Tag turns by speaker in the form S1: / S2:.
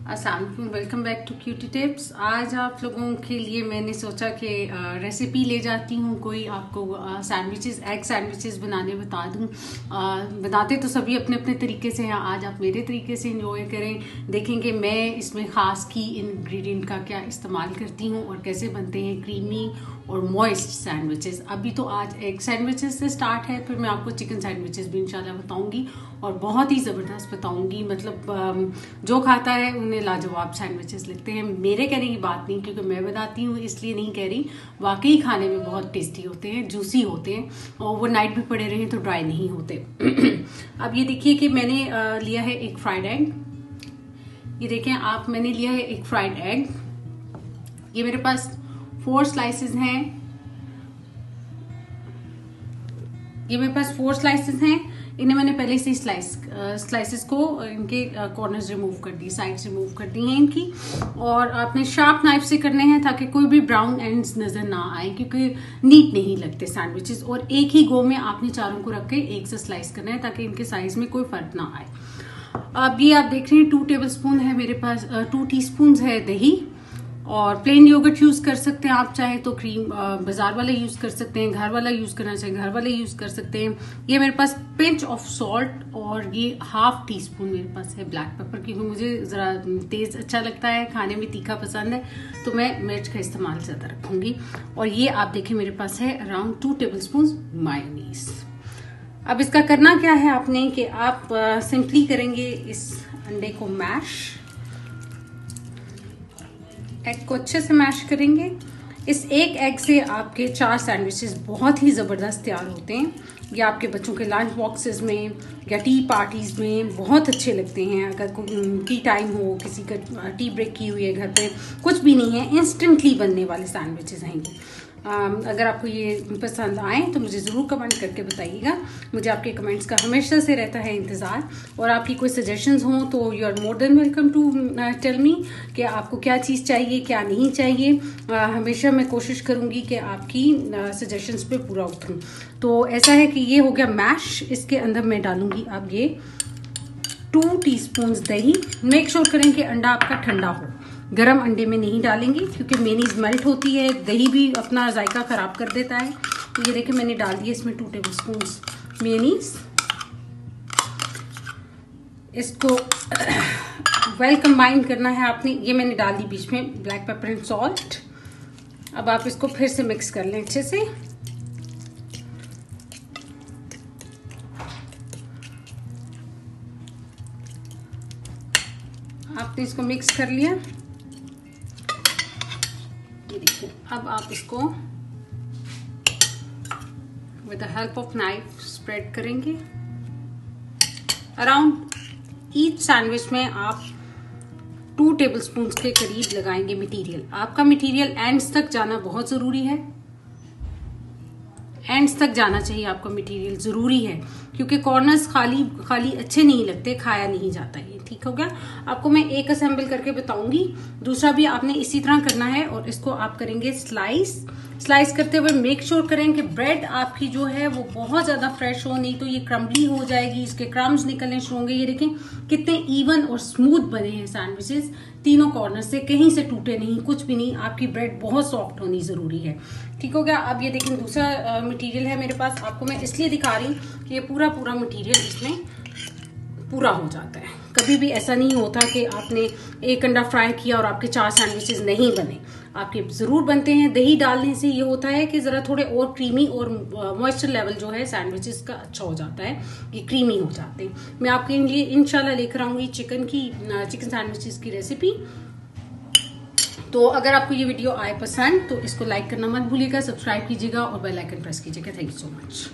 S1: Aslam welcome back to cutie tips आज आप लोगों के लिए मैंने सोचा कि रेसिपी ले जाती हूँ, कोई आपको सैंडविचेस एग सैंडविचेस बनाने बता दूँ। बनाते तो सभी अपने अपने तरीके से हैं। आज आप मेरे तरीके से इंजॉय करें। देखेंगे मैं इसमें ख़ास की इंग्रेडिएंट का क्या इस्तेमाल करती हूँ और कैसे बनते हैं क्रीमी और मॉइस्ट सैंडविचेस अभी तो आज एग सैंडविचेस से स्टार्ट है, फिर मैं आपको चिकन सैंडविचेस भी इंशाल्लाह बताऊँगी और बहुत ही ज़बरदस्त बताऊँगी। मतलब जो खाता है, उन्हें लाजवाब सैंडविचेस लगते हैं। मेरे कहने की बात नहीं, क्योंकि मैं बताती हूँ, इसलिए नहीं कह रही। वाकई खाने में बहुत टेस्टी होते हैं जूसी होते हैं और वो नाइट भी पड़े रहे तो ड्राई नहीं होते। अब ये देखिए कि मैंने लिया है एक फ्राइड एग ये देखें, आप, मैंने लिया है एक फ्राइड एग ये मेरे पास फोर स्लाइसेस हैं। ये मेरे पास फोर स्लाइसेस हैं। इन्हें मैंने पहले से स्लाइस स्लाइसेस को इनके कॉर्नर्स रिमूव कर दी साइड्स रिमूव कर दी हैं इनकी। और आपने शार्प नाइफ से करने हैं ताकि कोई भी ब्राउन एंड्स नज़र ना आए, क्योंकि नीट नहीं लगते सैंडविचेस और एक ही गो में आपने चारों को रख के एक से स्लाइस करना है ताकि इनके साइज़ में कोई फ़र्क ना आए। अब ये आप देख रहे हैं टू टेबल स्पून है मेरे पास टू टी है दही। और प्लेन योगर्ट यूज़ कर सकते हैं, आप चाहे तो क्रीम बाज़ार वाला यूज़ कर सकते हैं, घर वाला यूज़ करना चाहे घर वाले यूज़ कर सकते हैं। ये मेरे पास पिंच ऑफ़ सॉल्ट और ये हाफ़ टी स्पून मेरे पास है ब्लैक पेपर क्योंकि मुझे जरा तेज अच्छा लगता है, खाने में तीखा पसंद है तो मैं मिर्च का इस्तेमाल ज़्यादा रखूँगी। और ये आप देखें मेरे पास है around two tablespoon mayonnaise अब इसका करना क्या है आपने कि आप सिंपली करेंगे इस अंडे को मैश एग को अच्छे से मैश करेंगे। इस एक एग से आपके चार सैंडविचेस बहुत ही ज़बरदस्त तैयार होते हैं। ये आपके बच्चों के लंच बॉक्सेस में या टी पार्टीज़ में बहुत अच्छे लगते हैं। अगर टी टाइम हो, किसी का टी ब्रेक की हुई है घर पे, कुछ भी नहीं है इंस्टेंटली बनने वाले सैंडविचेस हैं अगर आपको ये पसंद आए तो मुझे ज़रूर कमेंट करके बताइएगा। मुझे आपके कमेंट्स का हमेशा से रहता है इंतज़ार। और आपकी कोई सजेशंस हों तो you are more than welcome to tell me कि आपको क्या चीज़ चाहिए क्या नहीं चाहिए। Uh, हमेशा मैं कोशिश करूँगी कि आपकी सजेशंस पे पूरा उठूँ। तो ऐसा है कि ये हो गया मैश इसके अंदर मैं डालूँगी अब ये टू टी दही। मेक श्योर करें कि अंडा आपका ठंडा हो। गरम अंडे में नहीं डालेंगे, क्योंकि मेनीज मेल्ट होती है, दही भी अपना जायका ख़राब कर देता है। तो ये देखिए, मैंने डाल दिया इसमें टू टेबल स्पून मेनीज इसको वेल कंबाइन करना है आपने। ये मैंने डाल दी बीच में ब्लैक पेपर एंड सॉल्ट अब आप इसको फिर से मिक्स कर लें अच्छे से। आपने इसको मिक्स कर लिया। अब आप इसको with help of knife spread करेंगे। अराउंड ईच सैंडविच में आप टू टेबल स्पून के करीब लगाएँगे मटेरियल आपका मटेरियल एंड्स तक जाना बहुत ज़रूरी है। एंड्स तक जाना चाहिए आपका मटेरियल ज़रूरी है, क्योंकि कॉर्नर्स खाली खाली अच्छे नहीं लगते, खाया नहीं जाता ये। ठीक हो गया आपको मैं एक असेंबल करके बताऊँगी। दूसरा भी आपने इसी तरह करना है और इसको आप करेंगे स्लाइस स्लाइस करते हुए मेक श्योर करें कि ब्रेड आपकी जो है वो बहुत ज़्यादा फ्रेश हो, नहीं तो ये क्रम्बली हो जाएगी, इसके क्रम्स निकलने शुरू होंगे। ये देखें, कितने इवन और स्मूथ बने हैं सैंडविचेस तीनों कॉर्नर से कहीं से टूटे नहीं, कुछ भी नहीं। आपकी ब्रेड बहुत सॉफ्ट होनी ज़रूरी है। ठीक हो गया? अब ये देखें, दूसरा मटेरियल है मेरे पास। आपको मैं इसलिए दिखा रही हूँ कि ये पूरा पूरा मटेरियल इसमें पूरा हो जाता है। कभी भी ऐसा नहीं होता कि आपने एक अंडा फ्राई किया और आपके चार सैंडविचेस नहीं बने। आपके ज़रूर बनते हैं। दही डालने से ये होता है कि ज़रा थोड़े और क्रीमी और मॉइस्चर लेवल जो है सैंडविचेस का अच्छा हो जाता है, ये क्रीमी हो जाते हैं। मैं आपके लिए इनशाला लेकर आऊँगी चिकन की चिकन सैंडविचेस की रेसिपी तो अगर आपको ये वीडियो आए पसंद तो इसको लाइक करना मत भूलिएगा सब्सक्राइब कीजिएगा और बेल आइकन प्रेस कीजिएगा। Thank you so much